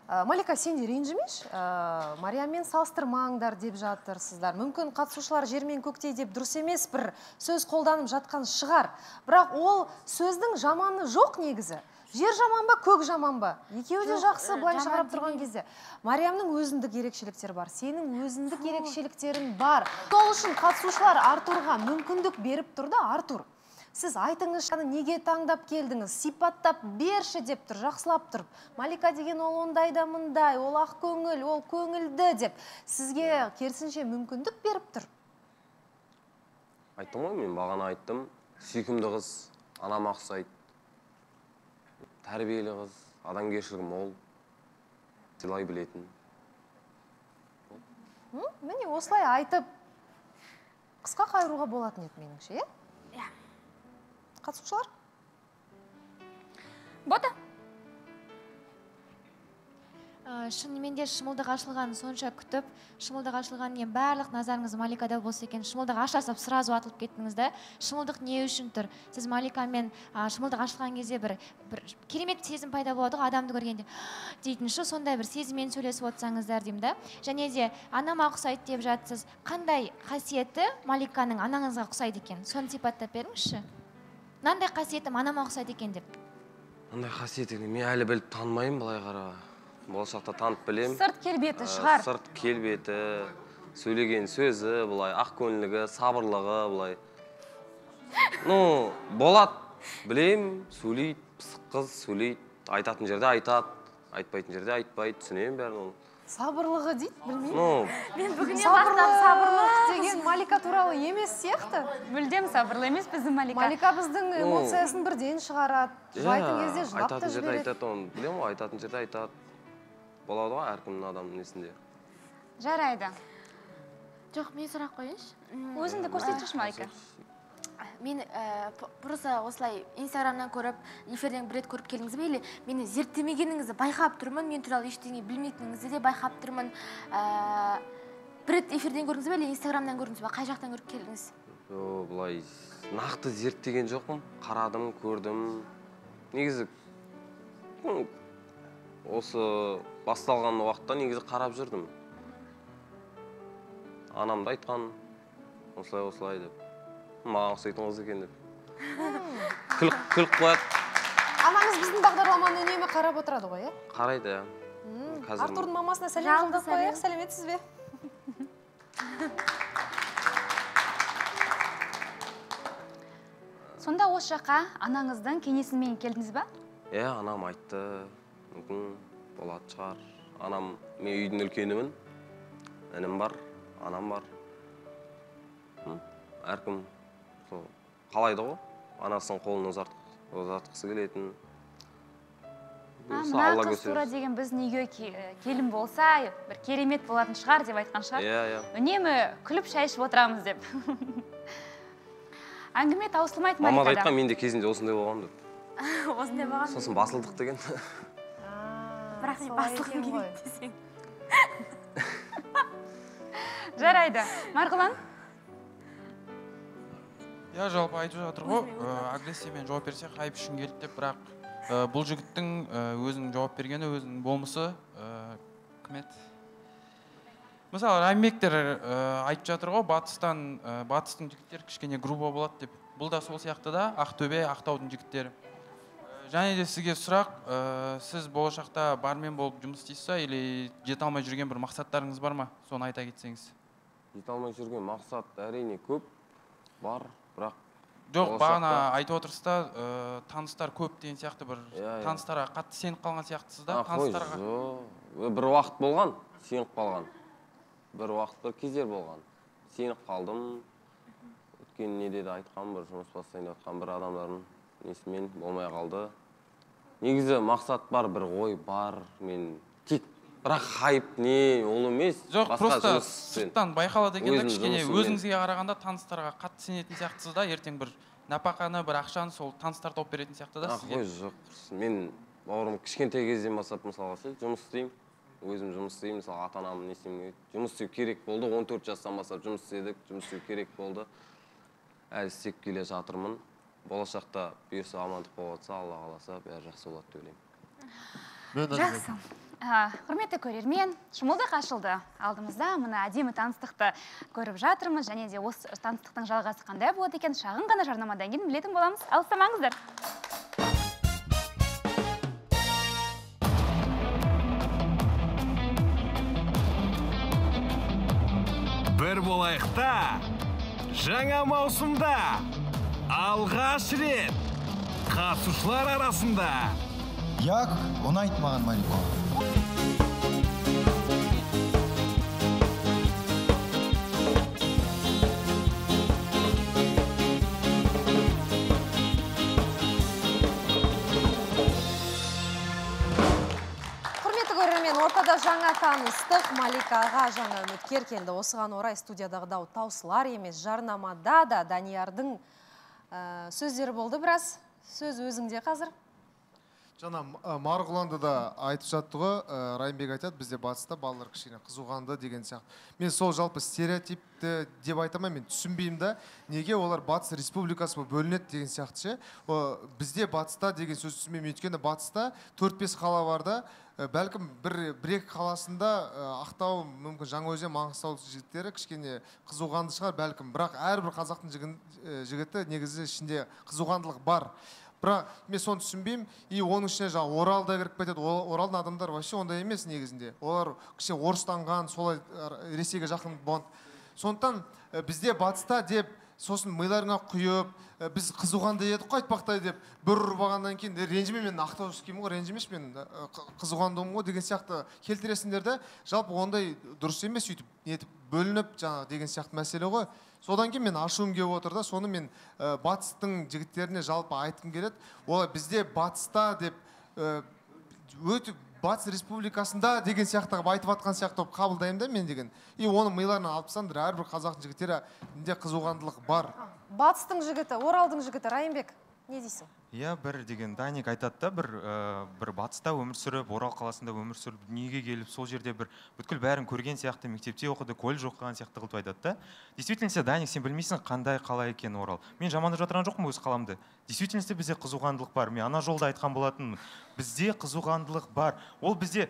ә, малика сен де ренжімеші ә, марияммен салыстырмаңдар деп жатырсыздар мүмкін қатысушылар жер мен көктей деп дұрыс емес бір сөз қолданып жатқан шығар. Бірақ ол сөздің жаманы жоқ негізі. Жер жаман ба көк жаман ба? Екеуі де жақсы ә, былайша қарап тұрған кезде. Мариямның өзіндік ерекшеліктері бар сенің өзіндік ерекшеліктерің бар. Сол үшін қатысушылар артурға мүмкіндік беріп тұр да артур сіз айтыңызшы неге таңдап келдіңіз? Сипаттап берші деп тұр жақсылап тұрып малика деген ол ондай да мындай ол ақ көңіл ол көңілді деп сізге керісінше мүмкіндік беріп тұр. Айттым ғой мен бағана айттым. Сүйкімді қыз анама ұқсайды. Тәрбиелі қыз адамгершілігі мол. Сыйлай білетін. Міне осылай айтып қысқа қайыруға болатын еді меніңше иә? Иә. қатысушылар? Болды Ә, шынымен де шымылдық ашылғанын сонша күтіп шымылдық ашылғаннан кейін барлық назарыңыз маликада болса екен. Шымылдық аша салып сразу атылып кеттіңіз да шымылдық не үшін тұр? Сіз маликамен шымылдық ашылған кезде бір бір керемет сезім пайда болады ғой адамды көргенде. [gasps] Дейтін ше сондай бір сезіммен сөйлесіп отырсаңыздар деймін да. Және де анама ұқсайды деп жатсыз. Қандай қасиеті маликаның анаңызға ұқсайды екен? Соны сипаттап беріңізші. Мынандай қасиетім анама ұқсайды екен деп. Мындай қасиеті мен әлі біліп танымаймын былай қара болашақта танып білемін. Сырт келбеті Ә, шығар. сырт келбеті сөйлеген сөзі былай ақкөңілдігі сабырлығы былай. Ну болады білемін сөйлейді пысық қыз сөйлейді айтатын жерде айтады айтпайтын жерде айтпайды түсінемін бәрін оны. Сабырлығы дейді білмеймін. Ну мен бүгіннен бастап сабырлық деген малика туралы емес сияқты. Мүлдем сабырлы емес біздің малика. Малика біздің эмоциясын бірден шығарады жылайтын кезде иә, жылап та айтатын жерде жібереді. айтады оны. Білемін ғой айтатын жерде айтады. Болады ғой әркімнің адамның несінде. Жарайды. Жоқ мен сұрақ қояйыншы. Өзіңді көрсетші малика мен ә, п- просто осылай инстаграмнан көріп эфирден бір рет көріп келдіңіз бе или мені зерттемегеніңізді байқап тұрмын? Мен туралы ештеңе білмейтініңізді де байқап тұрмын. Ә, бір рет эфирден көрдіңіз бе или инстаграмнан көрдіңіз бе? Қай жақтан көріп келдіңіз? Былай нақты зерттеген жоқпын. Қарадым көрдім. Негізі осы басталған уақытта негізі қарап жүрдім. Анам да айтқан осылай осылай деп. Маған ұқсайтын қыз екен деп. Күліп күліп қояды анаңыз біздің бағдарламаны үнемі қарап отырады ғой иә? Қарайды иә. Қазір- артурдың мамасына сәлем жолдап қояйық. Сәлеметсіз бе? Сонда осы жаққа анаңыздың кеңесімен келдіңіз ба? Иә анам айтты. Мүмкін болатын шығар анам мен үйдің үлкенімін інім бар анам бар әркім сол қалайды ғой анасының қолын ұзарт ұзартқысы келетін мына қыз тура деген біздің үйге ке- келін болса бір керемет болатын шығар деп айтқан шығар иә иә үнемі күліп шай ішіп отырамыз деп әңгіме таусылмайды мама да маликада айтқан мен де кезінде осындай болғанмын деп осындай болған сосын басылдық деген бірақ мен басылғым келмейді десең. [laughs] Жарайды. Марғұлан? Иә жалпы айтып жатыр ғой агрессиямен жауап берсе хайп үшін келді деп бірақ ә, бұл жігіттің өзінің жауап бергені өзінің болмысы ә, кім еді мысалы райымбектер ә, айтып жатыр ғой батыстан ә, батыстың жігіттері кішкене грубо болады деп. Бұл да сол сияқты да ақтөбе ақтаудың жігіттері. Және де сізге сұрақ ә, сіз болашақта бармен болып жұмыс істейсіз ба или жете алмай жүрген бір мақсаттарыңыз бар ма? Соны айта кетсеңіз. Жете алмай жүрген мақсат әрине көп бар бірақ жоқ бағана айтып отырсыз да ә, таныстар көп деген сияқты бір Иә, иә. таныстарға қатты сеніп қалған сияқтысыз да таныстарға. жоқ. бір уақыт болған сеніп қалған. Бір уақыт бір кездер болған. Сеніп қалдым. Өткен неде де айтқан бір жұмыс бастайын деп жатқан бір адамдардың несімен болмай қалды. Негізі мақсат бар бір ой бар мен тек бірақ хайп не ол емес. Жоқ просто сырттан байқалады екен да кішкене өзіңізге қарағанда таныстарға қатты сенетін сияқтысыз да. Ертең бір нәпақаны бір ақшаны сол таныстар тауып беретін сияқты да сізге. жоқ мен бауырым кішкентай кезден бастап мысалға ше жұмыс істеймін. Өзім жұмыс істеймін мысалы ата анам не жұмыс істеу керек болды. 14 жастан бастап жұмыс істедік жұмыс істеу керек болды. Әлі істеп келе жатырмын. Болашақта бұйырса амандық болып жатса алла қаласа бәрі жақсы болады деп ойлаймын. Жақсы. құрметті көрермен шымылдық ашылды. Алдымызда мына әдемі таныстықты көріп жатырмыз және де осы таныстықтың жалғасы қандай болады екен шағын ғана жарнамадан кейін білетін боламыз. Алыстамаңыздар. Бір болайық та жаңа маусымда. Алғаш рет. Қатысушылар арасында. Як? Ұнайды маған малико құрметті көрермен ортада жаңа таныстық. Маликаға жаңа үміткер келді. Осыған орай студиядағы дау таусылар емес жарнамада да даниярдың ә, сөздері болды біраз. Сөз өзіңде қазір. Жаңа марғұланды да айтып жатты ғой райымбек айтады бізде батыста балалар кішкене қызуғанды деген сияқты. Мен сол жалпы стереотипті деп айта мен түсінбеймін да. Неге олар батыс республикасы болып бөлінеді деген сияқты ше. Бізде батыста деген сөз түсінбеймін. Өйткені батыста төрт бес қала бар да. Бәлкім бір бір екі қаласында ә, ақтау мүмкін жаңаөзен маңғыстау жігіттері кішкене қызуғанды шығар бәлкім. Бірақ әрбір қазақтың жігін- ә, жігіті негізі ішінде қызуғандылық бар. Бірақ мен соны түсінбеймін. И оның ішіне жаңағы орал да кіріп кетеді. Оралдың адамдары вообще ондай емес негізінде. Олар кішкене орыстанған солай ресейге жақын болған сондықтан бізде батыста деп сосын миларыңа құйып ә, біз қызуғанды едік қой айтпақтай деп бір ұрып кейін «Е, ренжіме мен ақтаускімін ғой ренжімеші мен қызуғандымын ғой деген сияқты келтіресіңдер да жалпы ондай дұрыс емес өйтіп нетіп бөлініп жаңағы деген сияқты мәселе ғой. Содан кейін мен ашуым келіп отыр да соны мен ә, батыстың жігіттеріне жалпы айтқым келеді. Олар бізде батыста деп өте батыс республикасында деген сияқты қылып айтып жатқан сияқты болып қабылдаймын да мен деген. И оны миларынан алып тастаңдар әрбір қазақтың жігіттерінде қызуғандылық бар. Батыстың жігіті оралдың жігіті райымбек. Не дейсің? Иә бір деген даник айтады да бір ә, бір батыста өмір сүріп орал қаласында өмір сүріп дүниеге келіп сол жерде бір бүткіл бәрін көрген сияқты мектепте оқыды колледж оқыған сияқты қылып айтады да. Действительности даник сен білмейсің қандай қала екенін орал. Мен жамандап жатырған жоқпын өз қаламды. Действительности бізде қызуғандылық бар. Мен ана жолда айтқан болатынмын. Бізде қызуғандылық бар. Ол бізде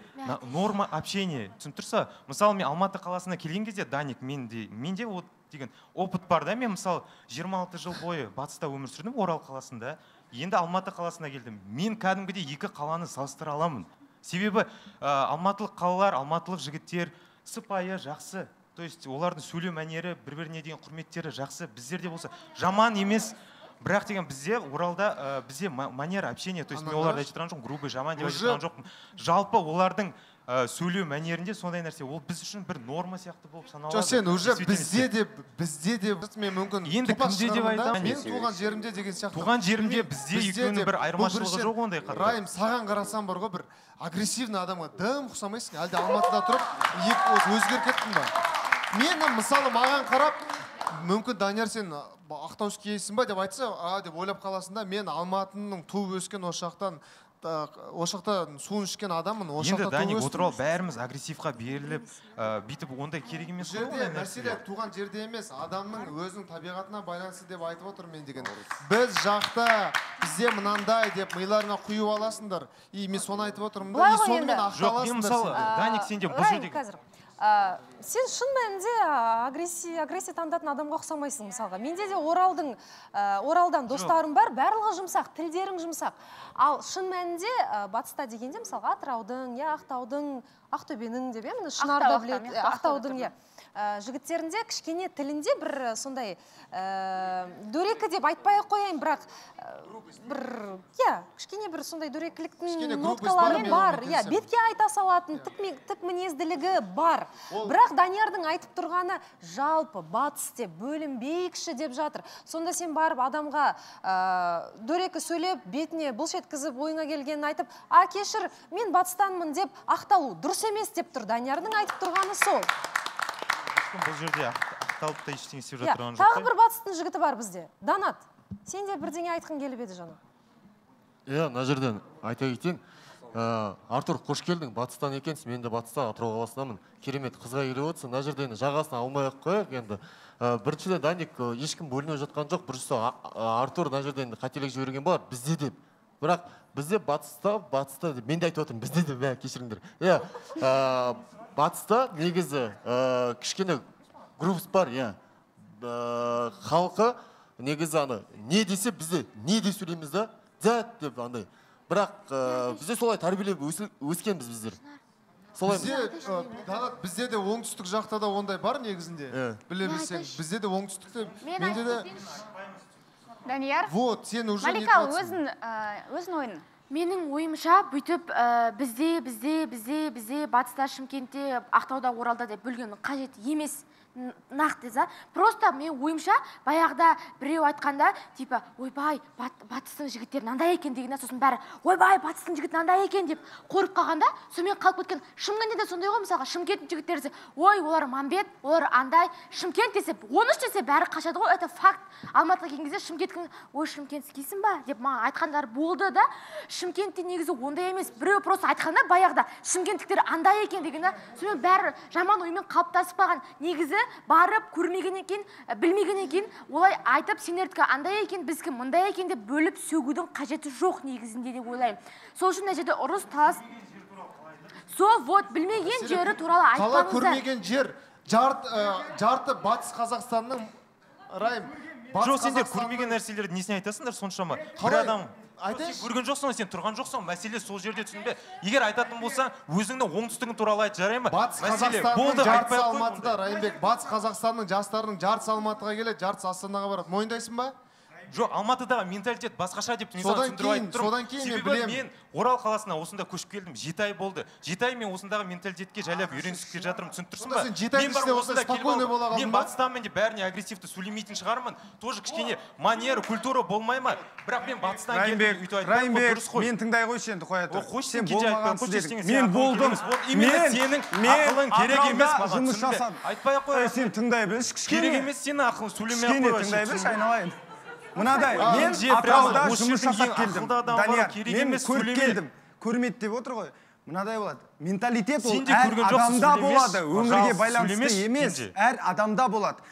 норма общения түсініп тұрсыз ба мысалы мен алматы қаласына келген кезде даник менде менде вот деген опыт бар да мен мысалы 26 жыл бойы батыста өмір сүрдім орал қаласында. Енді алматы қаласына келдім. Мен кәдімгідей екі қаланы салыстыра аламын. Себебі ә, алматылық қалалар алматылық жігіттер сыпайы жақсы. То есть олардың сөйлеу мәнері бір біріне деген құрметтері жақсы. Біздерде болса жаман емес. Бірақ деген бізде оралда ә, бізде ма- манера общения. То есть мен оларды айтып тұрған жоқпын грубый жаман деп айтып тұрған жоқпын. Жалпы олардың ә, сөйлеу мәнерінде сондай нәрсе. Ол біз үшін бір норма сияқты болып саналады. Жоқ сен уже бізде де бізде де мен мүмкін Енді кімде деп айтамын. мен туған жерімде деген сияқты. Туған жерімде бізде екеуінің бір айырмашылығы жоқ ондай қатты. райым саған қарасам бар ғой бір агрессивный адамға дым ұқсамайсың әлде алматыда тұрып өзгеріп кеттің ба? Мен мысалы маған қарап мүмкін данияр сен ақтаускейсің ба деп айтса а деп ойлап қаласың да мен алматының туып өскен осы жақтан осы жақта суын ішкен адаммын осы енді жақта даник отырып алып бәріміз агрессивқа беріліп ә, бүйтіп ондай керек емес бұл қой жерде мәселе туған жерде емес адамның өзінің табиғатына байланысты деп айтып отырмын мен деген. Біз жақта бізде мынандай деп миларыңа құйып аласыңдар. И мен соны айтып отырмын да и сонымен енді. Жоқ, мен мысалы, ақталасыңдар Даник, сен де бұл жердегі- қазір. Ә, сен шын мәнінде агрессия агрессия танытатын адамға ұқсамайсың мысалға. Менде де оралдың ә, оралдан достарым бар барлығы жұмсақ тілдерің жұмсақ. Ал шын мәнінде ә, батыста дегенде мысалға атыраудың иә ақтаудың ақтөбенің деп иә міне шынар да Ақтау, біледі ақтаудың иә. Ә, жігіттерінде кішкене тілінде бір ә, сондай ә, дөрекі деп айтпай ақ қояйын бірақ ә, бір иә кішкене бір сондай дөрекіліктің ноткалары бар иә бетке айта салатын тік, ме- тік мінезділігі бар. Бірақ даниярдың айтып тұрғаны жалпы батыс деп бөлінбейікші деп жатыр. Сонда сен барып адамға ә, дөрекі сөйлеп бетіне былш еткізіп ойыңа келгенін айтып а кешір мен батыстанмын деп ақталу дұрыс емес деп тұр. Даниярдың айтып тұрғаны сол. Ешкім бұл жерде. Ақ- ақталып та ештеңе істеп иә жатырған жоқ тағы бір батыстың жігіті бар бізде. Данат сен де бірдеңе айтқың келіп еді жаңа иә мына жерден айта кетейін. Ә, артур қош келдің. Батыстан екенсің. Мен де батыстан атырау қаласынанмын керемет қызға келіп отырсың. Мына жерде енді жағасын алмай ақ қояйық енді. Ә, біріншіден даник ешкім бөлініп жатқан жоқ. Біріншісі артур мына жерде енді қателік жіберген болар. Бізде деп. Бірақ бізде батыста батыста деп мен де айтып отырмын бізде деп мә кешіріңдер. Иә ә, батыста негізі ә, кішкене грубость бар иә. Ә, халқы негізі ана не десе бізде не де сөйлейміз да дәт деп андай. Бірақ ә, бізде солай тәрбиелеп өскенбіз біздер. Солай бізде Данат, бізде де оңтүстік жақта да ондай бар негізінде біле білсең бізде де оңтүстікте Мен менде де данияр? Вот сен уже малика өзін ә, өзің ойын? Менің ойымша бүйтіп ә, бізде бізде бізде бізде батыста шымкентте ақтауда оралда деп бөлген қажет емес. Нақты за просто мен ойымша баяғыда біреу айтқанда типа ойбай бат, батыстың жігіттері мынандай екен деген да сосын бәрі ойбай батыстың жігіті мынандай екен деп қорып қалғанда сонымен қалып кеткен шымкентте де сондай ғой мысалға шымкенттің жігіттері десе ой олар мамбет олар андай шымкент десе он үш десе бәрі қашады ғой. Это факт. Алматыға келген кезде шымкенттің ой шымкентскийсің ба? деп маған айтқандар болды да. Шымкентте негізі ондай емес. Біреу просто айтқанда баяғыда шымкенттіктер андай екен деген да. Сонымен бәрі жаман оймен қалыптасып қалған. Негізі барып көрмегеннен кейін ә, білмегеннен кейін олай айтып сендердікі андай екен біздікі мындай екен деп бөліп сөгудің қажеті жоқ негізінде деп ойлаймын. Сол үшін мына жерде ұрыс талас. Сол вот білмеген жері туралы қала көрмеген жер жарты ә, жарты батыс қазақстанның райым жоқ сендер көрмеген нәрселерді несіне айтасыңдар соншама? Бір адам Айтайыншы. көрген жоқсың сен тұрған жоқсың мәселе сол жерде түсінбе. Егер айтатын болсаң өзіңнің оңтүстігің туралы айт жарай ма? Батыс қазақстанның жартысы алматыда райымбек. Батыс қазақстанның жастарының жартысы алматыға келеді жартысы астанаға барады. Мойындайсың ба? Жоқ алматыдағы менталитет басқаша деп мен Содан кейін- содан кейін мен білемін. мен орал қаласына осында көшіп келдім жеті ай болды. Жеті ай мен осындағы менталитетке жайлап үйренісіп келе жатырмын түсініп тұрсың ба? сен жеті мен барып ішінде осында спокойно бола қалдың мен ба? батыстанмын деп бәріне агрессивті сөйлемейтін шығармын. Тоже кішкене манера культура болмай ма? Бірақ мен батыстан келдім өйтіп дұрыс қой мен тыңдай қойшы енді қоя тұр. қойшы сен сен кейде айтпай болмағансың қойшы дедің. ештеңе мен болдым. именно сенің ақылың керек емес маған, жұмыс жасадым. Айтпай ақ қой Ей, сен тыңдай білші кішкене. Керек емес сенің ақылың сөйлемей ақ кішкене қой тыңдай вообще, білші айналайын. Мынадай мен атырауда жұмыс жасап келдім данияр мен көріп келдім. Көрмейді деп отыр ғой. Мынадай болады. Менталитет ол әр адамда болады. Өмірге байланысты емес. әр адамда болады.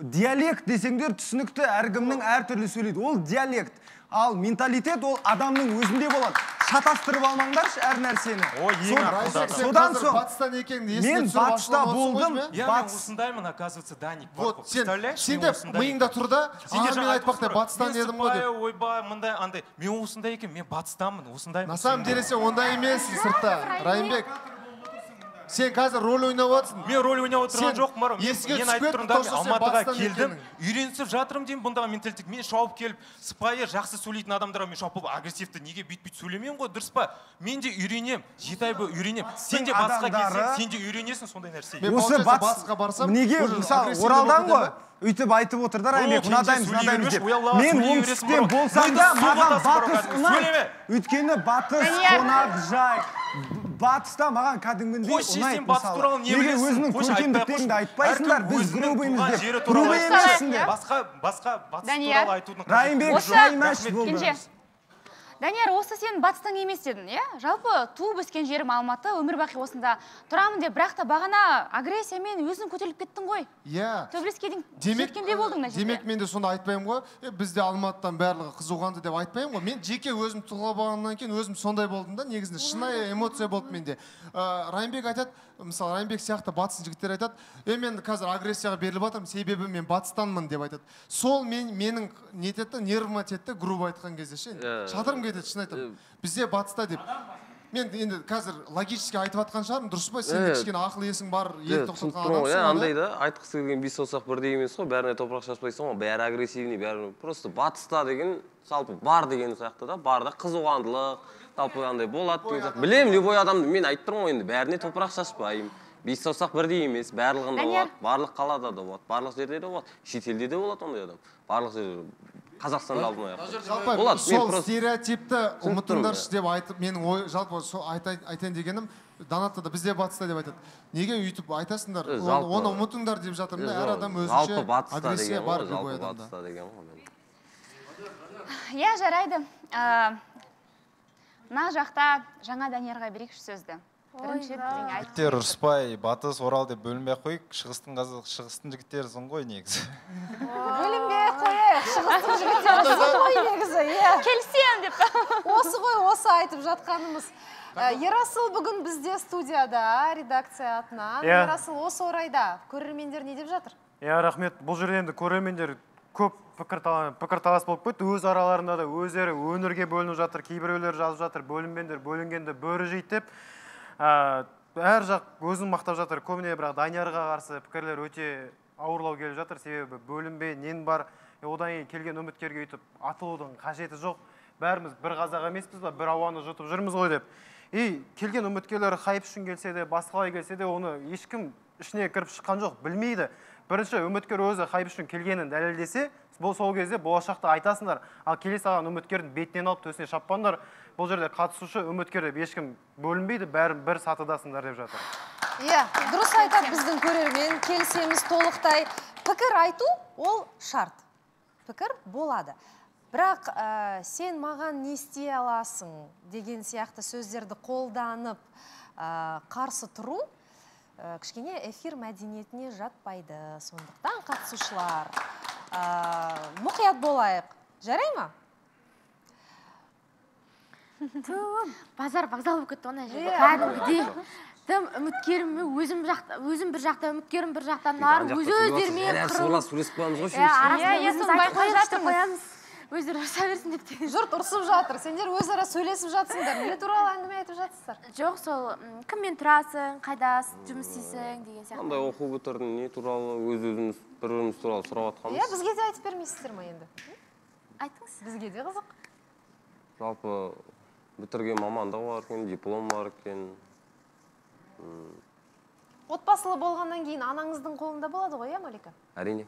Диалект десеңдер түсінікті әркімнің әртүрлі сөйлейді. Ол диалект. Ал менталитет ол адамның өзінде болады. Шатастырып алмаңдаршы әр нәрсені. Ой, ең ақылды содан соң батыстан есіңе мен батыста болдым. Батыс осындаймын оказывается даник. Вот сен представляешь? сен мен де осындай миыңда тұр да Сендер мен жаңа айтпақтай батыстан едім ғой деп. Ойбай мындай андай. Мен осындай екен мен батыстанмын осындаймын на самом деле сен ондай емессің сыртта. Райымбек сен қазір роль ойнап отырсың мен роль ойнап отырған жоқпын барым. есіңе мен түсіп айтып кетті, тұрмын алматыға келдім үйренісіп жатырмын деймін бұндағы менталитет мен шауып келіп сыпайы жақсы сөйлейтін адамдарға мен шауып болып агрессивті неге бүйтіп бүйтіп сөйлемеймін ғой дұрыс па? Мен де үйренемін жеті ай бойы үйренемін сен де батысқа келсең сен де үйренесің сондай нәрсеге Мен осы батысқа барсам, неге мысалы оралдан ғой? өйтіп айтып отыр да райымбек мынадаймыз мынадаймыз деп мен оңтүстіктен болсам да маған батыс ұнайды өйткені батыс Данияр. қонақжай батыста маған кәдімгідей қойшы ұнайды мысалы. туралы не неге білесің? өзінің көркемдіктеріңді қойшы. айтпайсыңдар біз грубыймыз деп. грубый емессіңдер. Басқа басқа батыс туралы айтудың қажеті райымбек Рахмет, болды. Данияр осы сен батыстан емес дедің иә? Жалпы туып өскен жерім алматы өмір бақи осында. Тұрамын деп бірақ та бағана агрессиямен өзің көтеріліп кеттің ғой. Иә. Төбелеске дейін демек жеткендей болдың мына жерде демек мен де сонда айтпаймын ғой. Е, бізде алматыдан барлығы қызуғанды деп айтпаймын ғой. Мен жеке өзім тұлға кейін өзім сондай болдым да негізінде. Шынайы эмоция болды менде. Ә, райымбек айтады мысалы райымбек сияқты батыстың жігіттері айтады е мен қазір агрессияға беріліп жатырмын себебі мен батыстанмын деп айтады. Сол мен менің нетеді да нервыма тиеді да грубо айтқан кезде ше. Иә. шатырым кетеді шын айтамын. Бізде батыста деп. Мен енді қазір логически айтып жатқан шығармын дұрыс па? Сен Иә. кішкене ақыл есің бар ел тоқтатқан тұрмын ғой. Иә адамсың андай да айтқысы келген бес саусақ бірдей емес қой бәріне топырақ шашпайсың ғой бәрі агрессивный бәрі просто батыста деген жалпы бар деген сияқты да бар да қызуқандылық жалпы андай болады деген сияқты. Білемін любой адамды мен айтып тұрмын ғой енді бәріне топырақ шашпаймын. Бес саусақ бірдей емес барлығында болады. Барлық қалада да болады барлық жерде де болады шетелде де болады ондай адам. Барлық жерде қазақстанда алдын аяқ болады мен сол просто стереотипті ұмытыңдаршы деп айтып менің ой жалпы сол айтайын дегенім данатта да бізде батыста деп айтады. Неге өйтіп айтасыңдар? Оны, ұмытыңдар деп жатырмын да әр адам өзінше агрессия деген бар любой адамда иә жарайды. Ә, мына жақта жаңа даниярға берейікші сөзді. Бірінші рет бірдеңе айт жігіттер ұрыспай батыс орал деп бөлінбей ақ қояйық шығыстың қазақ шығыстың жігіттерісің ғой негізі. Бөлінбей ақ қояйық. Шығыстың жігіттері ғой негізі иә. Келісемін деп. [laughs] Осы ғой осы айтып жатқанымыз. Ә, ерасыл бүгін бізде студияда редакция атынан Иә. ерасыл осы орайда көрермендер не деп жатыр? Иә рахмет. Бұл жерде енді көрермендер көп пікіртала- пікірталас болып кетті. Өз араларында да өздері өңірге бөлініп жатыр кейбіреулер жазып жатыр бөлінбеңдер бөлінгенді бөрі жейді деп. Әр жақ өзін мақтап жатыр. Көбіне бірақ даниярға қарсы пікірлер өте ауырлау келіп жатыр. Себебі бөлінбе нен бар. Одан кейін келген үміткерге өйтіп атылудың қажеті жоқ. Бәріміз бір қазақ емеспіз ба бір ауаны жұтып жүрміз ғой деп. И келген үміткерлер хайп үшін келсе де басқалай келсе де оны ешкім ішіне кіріп шыққан жоқ білмейді. Бірінші үміткер өзі хайп үшін келгенін дәлелдесе бұл сол кезде болашақта айтасыңдар. Ал келе салған үміткердің бетінен алып төсіне шаппаңдар. Бұл жерде қатысушы үміткер деп ешкім бөлінбейді бәрін бір сатыдасыңдар деп жатыр. Иә дұрыс айтады біздің көрермен келісеміз толықтай. Пікір айту ол шарт. Пікір болады. Бірақ ә, сен маған не істей аласың деген сияқты сөздерді қолданып ә, қарсы тұру ә, кішкене эфир мәдениетіне жатпайды. Сондықтан қатысушылар ә, мұқият болайық. Жарай ма? Тым базар вокзал болып кетті ғой мына жерде. Иә. кәдімгідей тым үміткерім өзім жақта өзім бір жақта үміткерім бір жақта мыналар өз өздерімен сырласып сөйлесіп қоямыз ғой иә иә, өздері ұрыса берсін деп жұрт ұрсып жатыр. Сендер өзара сөйлесіп жатсыңдар. Не туралы әңгіме айтып жатсыздар. Жоқ сол кіммен тұрасың қайда жұмыс істейсің деген сияқты. Қандай оқу бітірдің не туралы өз өзіміз бір біріміз туралы сұрап иә жатқанбыз бізге де айтып бермейсіздер ма енді? Айтыңыз. Бізге де қызық. Жалпы бітірген мамандығы бар екен диплом бар екен. М, отбасылы болғаннан кейін анаңыздың қолында болады ғой иә малика? Әрине.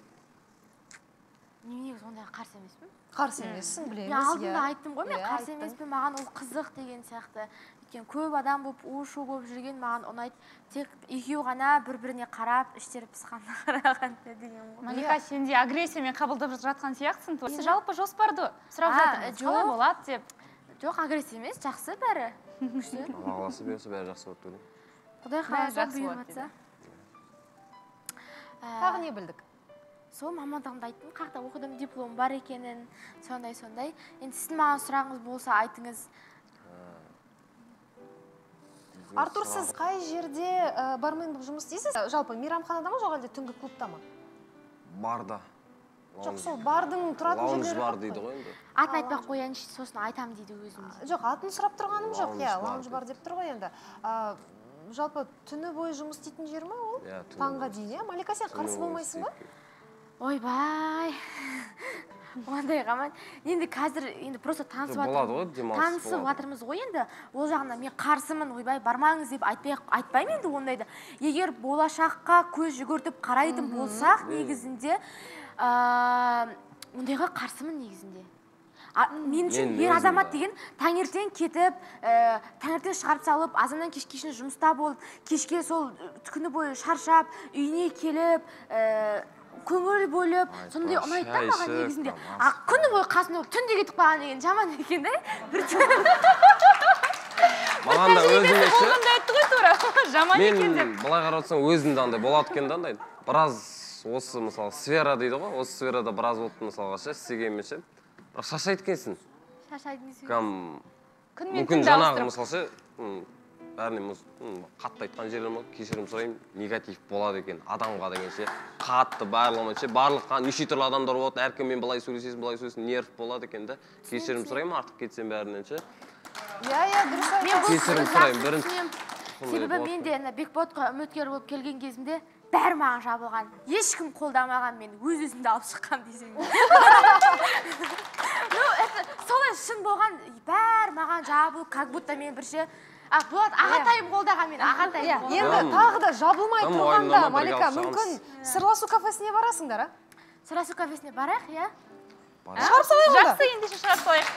Мен негізі ондайға қарсы емеспін. Қарсы емессің білеміз мен алдында иә. айттым ғой мен Иә, қарсы емеспін маған ол қызық деген сияқты. Өйткені көп адам болып у шу болып жүрген маған ұнайды. Тек екеуі ғана бір біріне қарап іштері пысқанына қарағанда деген ғой. Малика сен де агрессиямен қабылдап жатқан сияқтысың. Жалпы жоспарды сұрап жатырмыз. Қалай жоқ. болады деп? Жоқ агрессия емес жақсы бәрі. Күшті. [laughs] Алла қаласа бұйырса бәрі жақсы болады деп ойлаймын. Құдай Бәрі қаласа жақсы болады бұйырмаса тағы не білдік? сол мамандығымды айттым. Қай жақта оқыдым диплом бар екенін сондай сондай. Енді сіздің маған сұрағыңыз болса айтыңыз. Артур сіз қай жерде ә, бармен болып жұмыс істейсіз? Жалпы мейрамханада ма жоқ әлде түнгі клубта ма? Барда. Жоқ сол бардың тұратын лаунж жерлері бар бар дейді ғой енді. Атын айтпай ақ қояйыншы сосын айтамын дейді өзім жоқ атын сұрап тұрғаным жоқ иә бар лаунж бар деп тұр ғой енді. А, жалпы түні бойы жұмыс істейтін жер ма ол? Иә, таңға дейін иә? Малика сен қарсы болмайсың ба? ойбай. Ондайға ма енді қазір енді просто танысып болады жатырмыз- ғой, демалыс танысып жатырмыз ғой енді. Ол жағынан мен қарсымын ойбай бармаңыз деп айтпай айтпаймын енді ондайды. Егер болашаққа көз жүгіртіп қарайтын болсақ негізінде ондайға қарсымын негізінде. А, мен үшін ер азамат деген таңертең кетіп ә, таңертең шығарып салып азаннан кешке шейін жұмыста болып кешке сол э, күні бойы шаршап үйіне келіп ә, көңіл бөліп сондай ұнайды да маған негізінде а күні бойы қасымда болып түнде кетіп қалған деген жаман екен да бір маған да өзіме болғанда айтты ғой тура жаман екен мен деп былай қарап отырсаң өзімде андай болады екен да андай біраз осы мысалы сфера дейді ғой осы сферада біраз болды мысалға ше істегенмен ше бірақ шаршайды екенсің мен мүмкін жаңағы мысалы ше бәріне қатты айтқан жерлерім бар. Кешірім сұраймын негатив болады екен адамға деген ше. Қатты барлығына ше. Барлық неше түрлі адамдар болады. Әркіммен былай сөйлесесің былай сөйлесесің. Нерв болады екен да. Кешірім сұраймын артық кетсем бәрінен ше. Иә иә дұрыс мен бұл кешірім сұраймын. бірінші себебі мен де ана бекболатқа үміткер болып келген кезімде бәрі маған жабылған. Ешкім қолдамаған мен өз өзімді алып шыққанмын десең де. [laughs] ну это солай шын болған. Бәрі маған жабылып как будто мен бір ше а болат ағатайым қолдаған мен ағатайым енді тағы да жабылмай тұрғанда малика мүмкін сырласу кафесіне барасыңдар а? Сырласу кафесіне барайық иә шығарып салайық жақсы ендеше шығарып салайық.